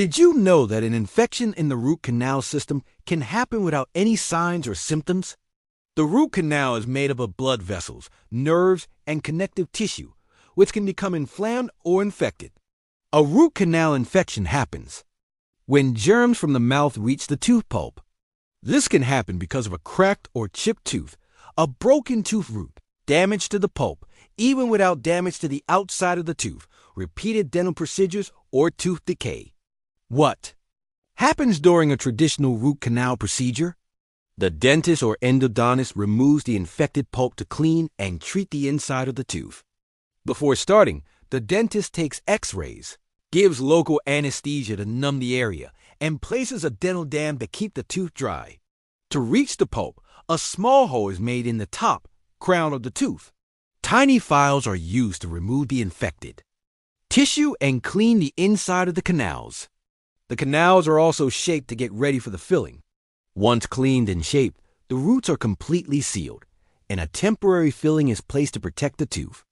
Did you know that an infection in the root canal system can happen without any signs or symptoms? The root canal is made up of blood vessels, nerves, and connective tissue, which can become inflamed or infected. A root canal infection happens when germs from the mouth reach the tooth pulp. This can happen because of a cracked or chipped tooth, a broken tooth root, damage to the pulp, even without damage to the outside of the tooth, repeated dental procedures, or tooth decay. What happens during a traditional root canal procedure? The dentist or endodontist removes the infected pulp to clean and treat the inside of the tooth. Before starting, the dentist takes x rays, gives local anesthesia to numb the area, and places a dental dam to keep the tooth dry. To reach the pulp, a small hole is made in the top, crown of the tooth. Tiny files are used to remove the infected tissue and clean the inside of the canals. The canals are also shaped to get ready for the filling. Once cleaned and shaped, the roots are completely sealed, and a temporary filling is placed to protect the tooth.